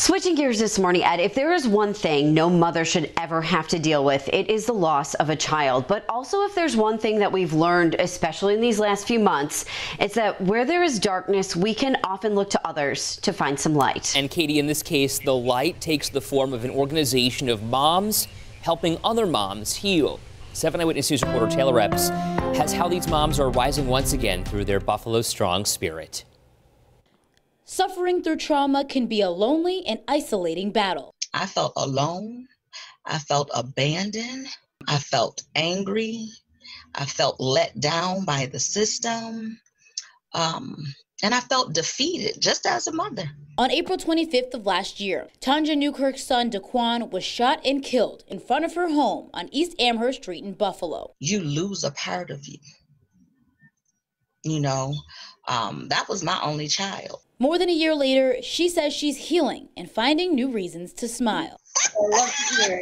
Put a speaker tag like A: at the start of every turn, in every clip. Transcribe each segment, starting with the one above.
A: Switching gears this morning, Ed, if there is one thing no mother should ever have to deal with, it is the loss of a child. But also, if there's one thing that we've learned, especially in these last few months, it's that where there is darkness, we can often look to others to find some light.
B: And Katie, in this case, the light takes the form of an organization of moms helping other moms heal. 7 Eyewitness News reporter Taylor Epps has how these moms are rising once again through their Buffalo Strong spirit.
C: Suffering through trauma can be a lonely and isolating battle.
D: I felt alone. I felt abandoned. I felt angry. I felt let down by the system. Um, and I felt defeated just as a mother.
C: On April 25th of last year, Tonja Newkirk's son Daquan was shot and killed in front of her home on East Amherst Street in Buffalo.
D: You lose a part of you. You know, um, that was my only child.
C: More than a year later, she says she's healing and finding new reasons to smile.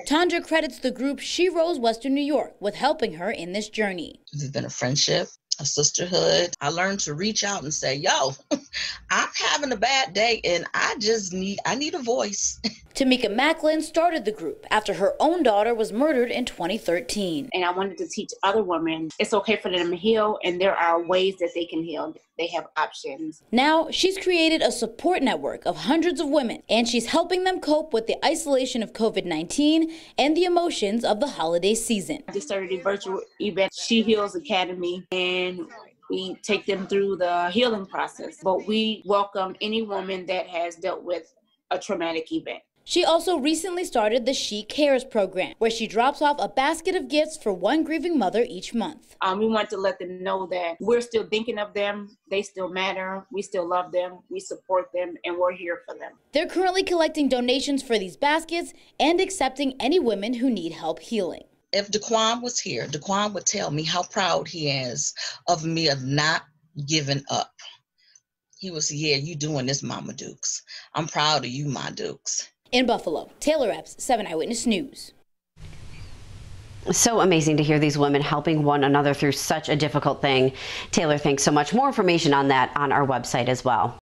C: Tonja credits the group She Rose Western New York with helping her in this journey.
D: It's been a friendship, a sisterhood. I learned to reach out and say, "Yo, I'm having a bad day and I just need I need a voice."
C: Tamika Maclin started the group after her own daughter was murdered in 2013.
E: And I wanted to teach other women it's okay for them to heal, and there are ways that they can heal. They have options.
C: Now, she's created a support network of hundreds of women, and she's helping them cope with the isolation of COVID 19 and the emotions of the holiday season.
E: I just started a virtual event, She Heals Academy, and we take them through the healing process. But we welcome any woman that has dealt with a traumatic event.
C: She also recently started the She Cares program, where she drops off a basket of gifts for one grieving mother each month.
E: Um, we want to let them know that we're still thinking of them, they still matter, we still love them, we support them, and we're here for them.
C: They're currently collecting donations for these baskets and accepting any women who need help healing.
D: If Daquan was here, Daquan would tell me how proud he is of me of not giving up. He was, yeah, you doing this, Mama Dukes. I'm proud of you, my Dukes.
C: In Buffalo, Taylor Epps, 7 Eyewitness News.
A: So amazing to hear these women helping one another through such a difficult thing. Taylor, thanks so much. More information on that on our website as well.